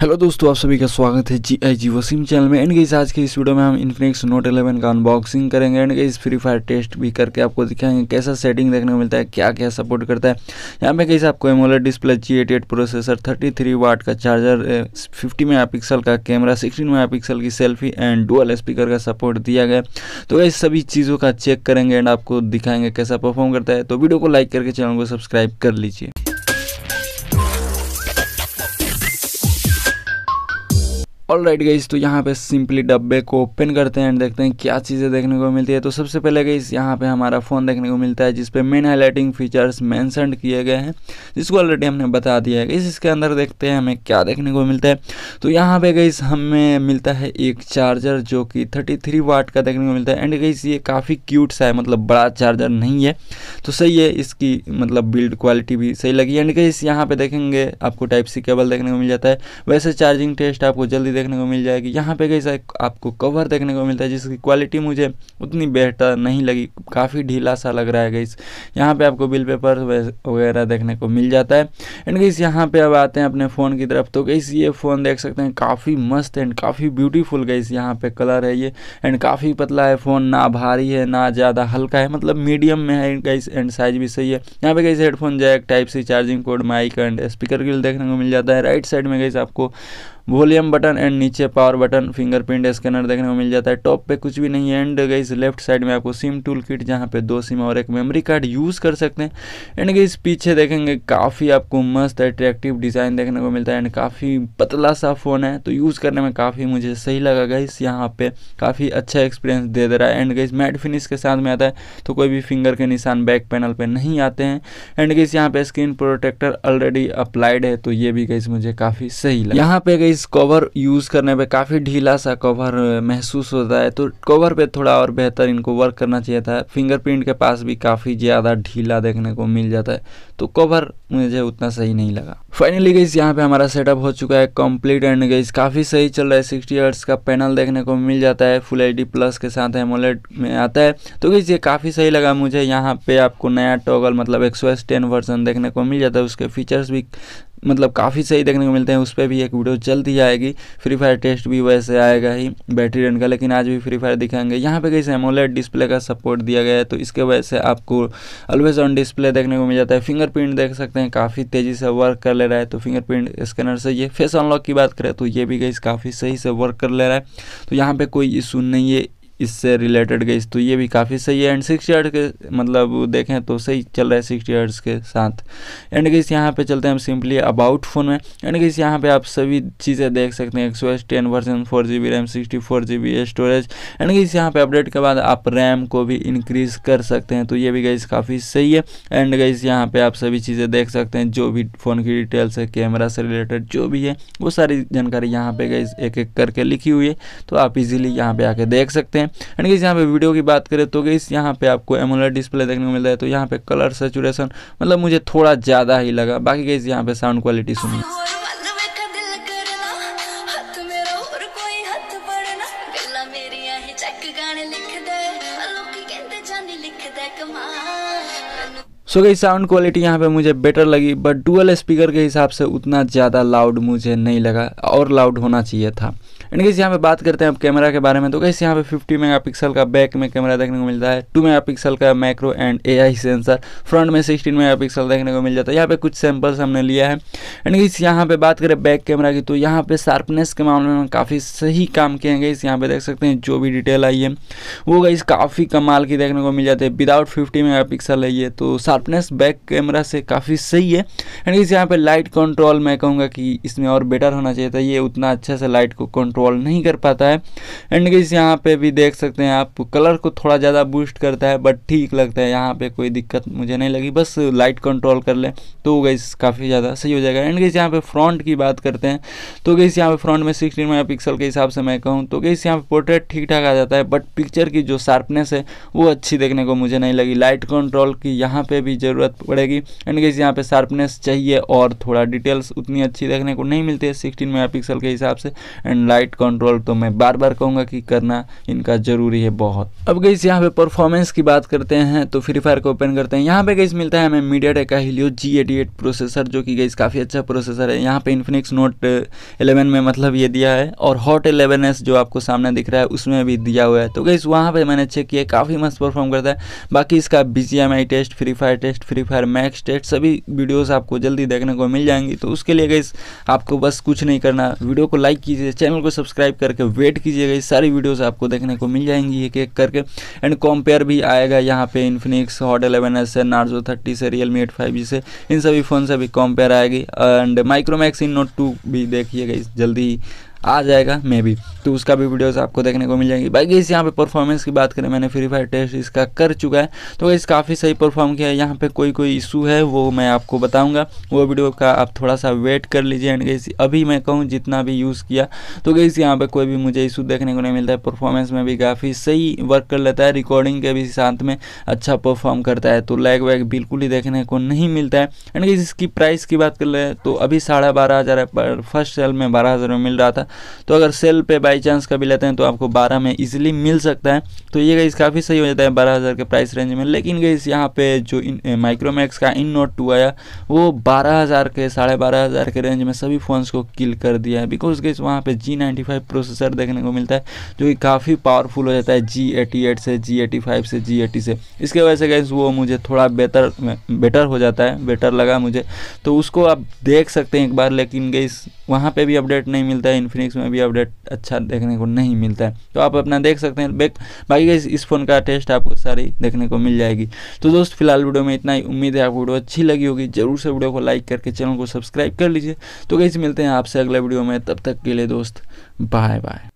Hello दोस्तों, आप सभी का स्वागत है G I G Wasim channel में। एंड गई आज के इस वीडियो में हम इन्फिनिक्स नोट 11 का अनबॉक्सिंग करेंगे। एंड गई फ्री फायर टेस्ट भी करके आपको दिखाएँगे कैसा सेटिंग देखने को मिलता है, क्या क्या सपोर्ट करता है। यहाँ पे कैसे आपको AMOLED display G eight eight processor 33 watt का चार्जर 50 मेगापिक्सल का कैमरा 16 मेगापिक्सल की सेल्फी एंड डुअल स्पीकर का सपोर्ट दिया गया। तो इस सभी चीज़ों का चेक करेंगे एंड आपको दिखाएँगे कैसा परफॉर्म करता है। तो वीडियो को लाइक करके चैनल को सब्सक्राइब कर लीजिए। ऑल राइट गई तो यहाँ पे सिंपली डब्बे को ओपन करते हैं एंड देखते हैं क्या चीज़ें देखने को मिलती है। तो सबसे पहले गई यहाँ पे हमारा फ़ोन देखने को मिलता है, जिसपे मेन हाईलाइटिंग फीचर्स मैंसन किए गए हैं, जिसको ऑलरेडी हमने बता दिया है गई इसके अंदर देखते हैं हमें क्या देखने को मिलता है। तो यहाँ पे गई हमें मिलता है एक चार्जर जो कि थर्टी थ्री वाट का देखने को मिलता है। एंड गई ये काफ़ी क्यूट सा है मतलब बड़ा चार्जर नहीं है। तो सही है, इसकी मतलब बिल्ड क्वालिटी भी सही लगी। एंड गई यहाँ पे देखेंगे, आपको टाइप सी केबल देखने को मिल जाता है। वैसे चार्जिंग टेस्ट आपको जल्दी देखने को मिल जाएगी। यहाँ पे कैसा आपको कवर देखने को मिलता है, जिसकी क्वालिटी मुझे उतनी बेहतर नहीं लगी। काफ़ी ढीला सा लग रहा है गईस यहाँ पे आपको बिल पेपर वगैरह देखने को मिल जाता है। एंड गईस यहाँ पे अब आते हैं अपने फ़ोन की तरफ़। तो गईस ये फ़ोन देख सकते हैं, काफ़ी मस्त एंड काफ़ी ब्यूटीफुल गईस यहाँ पे कलर है ये। एंड काफ़ी पतला है फ़ोन ना भारी है, ना ज़्यादा हल्का है। मतलब मीडियम में है गईस एंड साइज़ भी सही है। यहाँ पे guys headphone jack type C charging cord mic and speaker grill देखने को मिल जाता है। राइट साइड में गईस आपको वॉल्यूम बटन एंड नीचे पावर बटन, फिंगरप्रिंट स्कैनर देखने को मिल जाता है। टॉप पे कुछ भी नहीं है। एंड गई लेफ़्ट साइड में आपको सिम टूल किट जहाँ पे दो सिम और एक मेमोरी कार्ड यूज़ कर सकते हैं। एंड गई पीछे देखेंगे, काफ़ी आपको मस्त अट्रैक्टिव डिज़ाइन देखने को मिलता है। एंड काफ़ी पतला सा फ़ोन है तो यूज़ करने में काफ़ी मुझे सही लगा गई यहाँ पे काफ़ी अच्छा एक्सपीरियंस दे दे रहा है। एंड गई मैट फिनिश के साथ में आता है तो कोई भी फिंगर के निशान बैक पैनल पर नहीं आते हैं। एंड गई यहाँ पे स्क्रीन प्रोटेक्टर ऑलरेडी अप्लाइड है तो ये भी गई मुझे काफ़ी सही लगा। यहाँ पे गई कवर यूज़ करने पे काफ़ी ढीला सा कवर महसूस होता है। तो कवर पे थोड़ा और बेहतर इनको वर्क करना चाहिए था। फिंगरप्रिंट के पास भी काफ़ी ज़्यादा ढीला देखने को मिल जाता है। तो कवर मुझे उतना सही नहीं लगा। फाइनली गई यहाँ पे हमारा सेटअप हो चुका है कंप्लीट एंड गई काफ़ी सही चल रहा है। सिक्सटी हर्ट्स का पैनल देखने को मिल जाता है। फुल एच प्लस के साथ एमोलेट में आता है। तो गई ये काफ़ी सही लगा मुझे। यहाँ पे आपको नया टॉगल मतलब टेन वर्जन देखने को मिल जाता है। उसके फीचर्स भी मतलब काफ़ी सही देखने को मिलते हैं, उस पर भी एक वीडियो जल्द ही आएगी फ्री फायर टेस्ट भी वैसे आएगा ही बैटरी रन का, लेकिन आज भी फ्री फायर दिखाएँगे। यहाँ पे कैसे एमोलेट डिस्प्ले का सपोर्ट दिया गया है तो इसके वजह से आपको ऑलवेज ऑन डिस्प्ले देखने को मिल जाता है। फिंगरप्रिंट देख सकते हैं, काफ़ी तेज़ी से वर्क कर ले रहा है तो फिंगरप्रिंट स्कैनर से ये फेस अनलॉक की बात करें तो ये भी गई काफ़ी सही से वर्क कर ले रहा है। तो यहाँ पर कोई इशू नहीं है इससे रिलेटेड गई तो ये भी काफ़ी सही है। एंड सिक्सटी हर्ट्स के मतलब देखें तो सही चल रहा है सिक्सटी हर्ट्स के साथ। एंड गई यहाँ पे चलते हैं हम सिंपली अबाउट फ़ोन में। एंड गई यहाँ पे आप सभी चीज़ें देख सकते हैं। एक सौ ten version four G B RAM sixty four G B storage and guys यहाँ पे अपडेट के बाद आप रैम को भी इंक्रीज़ कर सकते हैं। तो ये भी गई काफ़ी सही है। एंड गई यहाँ पे आप सभी चीज़ें देख सकते हैं। जो भी फ़ोन की डिटेल्स है कैमरा से रिलेटेड जो भी है, वो सारी जानकारी यहाँ पे गई एक एक करके लिखी हुई है। तो आप इजीली यहाँ पे आके देख सकते हैं। एंड गई यहाँ पे वीडियो की बात करें तो गई यहाँ पे आपको एमोलेट डिस्प्ले देखने को मिल रहा है तो यहाँ पे कलर सेचुरेशन मतलब मुझे थोड़ा ज़्यादा ही लगा बाकी गई यहाँ पे साउंड क्वालिटी सुनी सो गई साउंड क्वालिटी यहाँ पे मुझे बेटर लगी बट डुअल स्पीकर के हिसाब से उतना ज़्यादा लाउड मुझे नहीं लगा, और लाउड होना चाहिए था। एंड कैसे यहाँ पे बात करते हैं अब कैमरा के बारे में तो कैसे यहाँ पे 50 मेगापिक्सल का बैक में कैमरा देखने को मिलता है 2 मेगापिक्सल का macro and AI sensor front में 16 मेगापिक्सल देखने को मिल जाता है। यहाँ पे कुछ सैंपल्स हमने लिया है। एंड कैसे यहाँ पे बात करें बैक कैमरा की तो यहाँ पे शार्पनेस के मामले में काफ़ी सही काम किए हैं इस यहाँ पे देख सकते हैं जो भी डिटेल आई है, वो गई काफ़ी कमाल की देखने को मिल जाती है। विदाउट फिफ्टी मेगा है ये तो शार्पनेस बैक कैमरा से काफ़ी सही है। एंड इस यहाँ पे लाइट कंट्रोल मैं कहूँगा कि इसमें और बेटर होना चाहिए था। ये उतना अच्छे से लाइट को कंट्रोल नहीं कर पाता है। एंड गईस यहाँ पे भी देख सकते हैं आप कलर को थोड़ा ज़्यादा बूस्ट करता है बट ठीक लगता है। यहाँ पे कोई दिक्कत मुझे नहीं लगी, बस लाइट कंट्रोल कर ले तो गई काफ़ी ज़्यादा सही हो जाएगा। एंड गईस यहाँ पे फ्रंट की बात करते हैं तो गईस यहाँ पे फ्रंट में सिक्सटीन मेगा के हिसाब से मैं कहूँ तो गईस यहाँ पे पोर्ट्रेट ठीक ठाक आ जाता है बट पिक्चर की जो शार्पनेस है, वो अच्छी देखने को मुझे नहीं लगी। लाइट कंट्रोल की यहाँ पे भी ज़रूरत पड़ेगी। एंड गई यहाँ पे शार्पनेस चाहिए और थोड़ा डिटेल्स उतनी अच्छी देखने को नहीं मिलती है सिक्सटीन मेगा के हिसाब से एंड लाइट कंट्रोल तो मैं बार बार कहूँगा कि करना इनका ज़रूरी है बहुत। अब गई यहाँ पे परफॉर्मेंस की बात करते हैं तो फ्री फायर को ओपन करते हैं। यहाँ पे गई मिलता है हमें मीडिया टेक का हिलियो जी प्रोसेसर जो कि गई काफ़ी अच्छा प्रोसेसर है। यहाँ पे इन्फिनिक्स नोट इलेवन में मतलब ये दिया है, और हॉट एलेवन जो आपको सामने दिख रहा है, उसमें भी दिया हुआ है। तो गई वहाँ पर मैंने चेक किया काफ़ी मस्त परफॉर्म करता है। बाकी इसका BGMI test free fire test free fire max test, सभी वीडियोज़ आपको जल्दी देखने को मिल जाएँगी। तो उसके लिए गई आपको बस कुछ नहीं करना। वीडियो को लाइक कीजिए चैनल को सब्सक्राइब करके वेट कीजिएगा सारी वीडियोज़ आपको देखने को मिल जाएँगी एक एक करके। एंड कॉम्पेयर भी आएगा यहाँ पे इन्फिनिक्स हॉट एलेवन एस से नार्जो थर्टी से Realme eight five G से। इन सभी फ़ोन से भी कॉम्पेयर आएगी। And Micromax In Note two भी देखिएगा जल्दी ही आ जाएगा मे बी तो उसका भी वीडियोस आपको देखने को मिल जाएँगी। बाकी इस यहाँ पे परफॉर्मेंस की बात करें, मैंने फ्री फायर टेस्ट इसका कर चुका है। तो इस काफ़ी सही परफॉर्म किया है। यहाँ पे कोई कोई इशू है, वो मैं आपको बताऊँगा। वो वीडियो का आप थोड़ा सा वेट कर लीजिए एंड गई अभी मैं कहूँ, जितना भी यूज़ किया तो गई यहाँ पर कोई भी मुझे इशू देखने को नहीं मिलता है। परफॉर्मेंस में भी काफ़ी सही वर्क कर लेता है। रिकॉर्डिंग के भी साथ में अच्छा परफॉर्म करता है। तो लैग वैग बिल्कुल ही देखने को नहीं मिलता है। एंड गई इसकी प्राइस की बात कर ले तो अभी साढ़े बारह हज़ार पर फ़र्स्ट सेल में बारह हज़ार में मिल रहा था। तो अगर सेल पे बाई चांस कभी लेते हैं तो आपको बारह में इजीली मिल सकता है। तो ये गई काफ़ी सही हो जाता है बारह हज़ार के प्राइस रेंज में। लेकिन गई यहाँ पे जो माइक्रोमैक्स का इन नोट टू आया, वो बारह हज़ार के, साढ़े बारह हज़ार के रेंज में सभी फ़ोन्स को किल कर दिया है। बिकॉज़ गई वहाँ पे जी नाइन्टी फाइव प्रोसेसर देखने को मिलता है, जो कि काफ़ी पावरफुल हो जाता है जी एटी एट से जी एटी फाइव से जी एटी से। इसके वजह से गई वो मुझे थोड़ा बेहतर बेटर हो जाता है बेटर लगा मुझे। तो उसको आप देख सकते हैं एक बार, लेकिन गई वहाँ पे भी अपडेट नहीं मिलता है इन्फिनिक्स में भी अपडेट अच्छा देखने को नहीं मिलता है। तो आप अपना देख सकते हैं। बैक बाकी इस फ़ोन का टेस्ट आपको सारी देखने को मिल जाएगी। तो दोस्त, फ़िलहाल वीडियो में इतना ही। उम्मीद है आपको वीडियो अच्छी लगी होगी। ज़रूर से वीडियो को लाइक करके चैनल को सब्सक्राइब कर लीजिए। तो कैसे मिलते हैं आपसे अगले वीडियो में। तब तक के लिए दोस्त बाय बाय